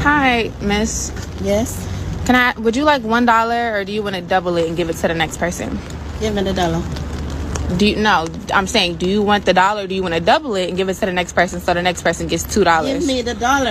Hi, miss. Yes. Can I would you like one dollar or do you want to double it and give it to the next person? Give me the dollar. Do you no, I'm saying do you want the dollar do you want to double it and give it to the next person so the next person gets two dollars? Give me the dollar.